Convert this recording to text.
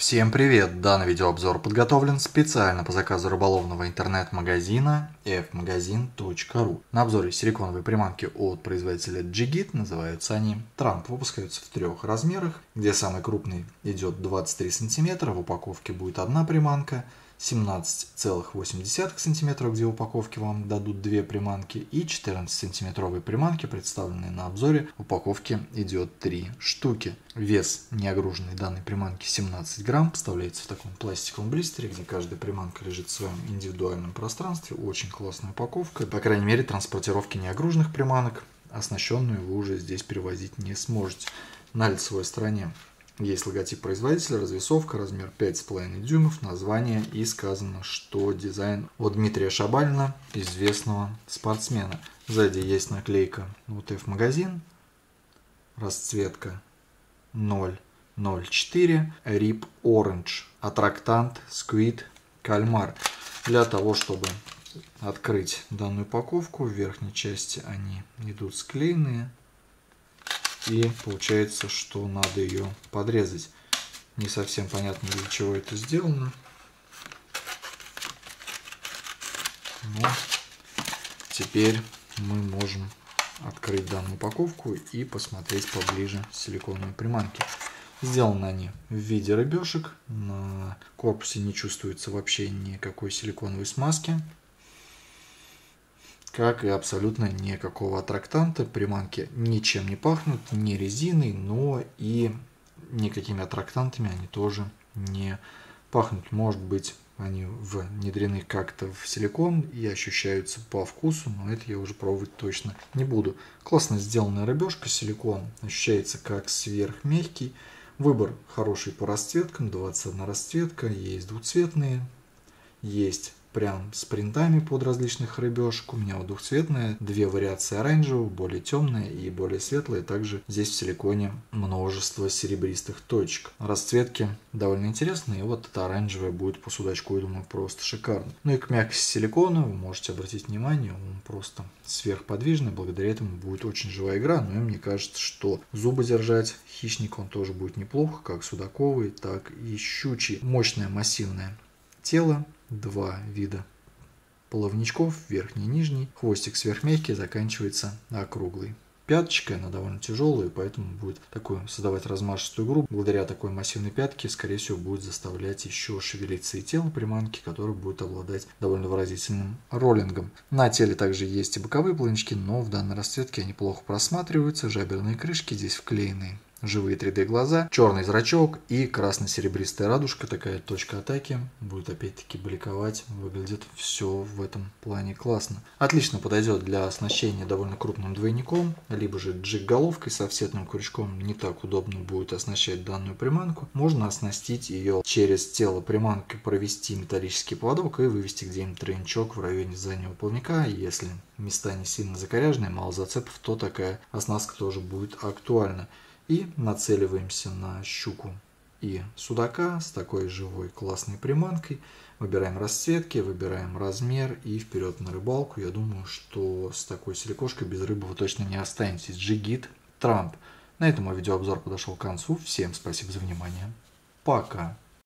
Всем привет! Данный видеообзор подготовлен специально по заказу рыболовного интернет-магазина fmagazin.ru. На обзоре силиконовые приманки от производителя Jigit, называются они Трамп, выпускаются в трех размерах, где самый крупный идет 23 см, в упаковке будет одна приманка – 17,8 см, где в упаковке вам дадут две приманки, и 14-сантиметровые приманки, представленные на обзоре, в упаковке идет 3 штуки. Вес неогруженной данной приманки 17 грамм, поставляется в таком пластиковом блистере, где каждая приманка лежит в своем индивидуальном пространстве. Очень классная упаковка. По крайней мере, транспортировки неогруженных приманок, оснащенную вы уже здесь перевозить не сможете. На лицевой стороне есть логотип производителя, развесовка, размер 5,5 дюймов, название и сказано, что дизайн от Дмитрия Шабалина, известного спортсмена. Сзади есть наклейка УТФ магазин, расцветка 004, RIP Orange, аттрактант, сквид, кальмар. Для того, чтобы открыть данную упаковку, в верхней части они идут склеенные, и получается, что надо ее подрезать. Не совсем понятно, для чего это сделано. Но теперь мы можем открыть данную упаковку и посмотреть поближе силиконовые приманки. Сделаны они в виде рыбешек. На корпусе не чувствуется вообще никакой силиконовой смазки как и абсолютно никакого аттрактанта. Приманки ничем не пахнут, не резиной, но и никакими аттрактантами они тоже не пахнут. Может быть, они внедрены как-то в силикон и ощущаются по вкусу, но это я уже пробовать точно не буду. Классно сделанная рыбешка, силикон ощущается как сверхмягкий. Выбор хороший по расцветкам, 21 расцветка, есть двухцветные, есть прям с принтами под различных рыбешек. У меня вот двухцветная, две вариации оранжевого, более темная и более светлая. Также здесь в силиконе множество серебристых точек. Расцветки довольно интересные. И вот эта оранжевая будет по судачку, я думаю, просто шикарно. Ну и к мягкости силикона вы можете обратить внимание, он просто сверхподвижный. Благодаря этому будет очень живая игра. Но мне кажется, что зубы держать хищник он тоже будет неплохо, как судаковый, так и щучий. Мощное массивное тело, два вида половничков, верхний и нижний. Хвостик сверхмягкий, заканчивается округлый. Пяточка, она довольно тяжелая, поэтому будет такую создавать размашистую игру. Благодаря такой массивной пятке, скорее всего, будет заставлять еще шевелиться и тело приманки, которое будет обладать довольно выразительным роллингом. На теле также есть и боковые планочки, но в данной расцветке они плохо просматриваются. Жаберные крышки здесь вклеены живые 3D глаза, черный зрачок и красно-серебристая радужка, такая точка атаки, будет опять-таки бликовать, выглядит все в этом плане классно. Отлично подойдет для оснащения довольно крупным двойником, либо же джиг-головкой с офсетным крючком, не так удобно будет оснащать данную приманку. Можно оснастить ее через тело приманки, провести металлический поводок и вывести где-нибудь тройничок в районе заднего плавника, если места не сильно закоряженные, мало зацепов, то такая оснастка тоже будет актуальна. И нацеливаемся на щуку и судака с такой живой классной приманкой. Выбираем расцветки, выбираем размер и вперед на рыбалку. Я думаю, что с такой силикошкой без рыбы вы точно не останетесь. Джигит Трамп. На этом мой видеообзор подошел к концу. Всем спасибо за внимание. Пока.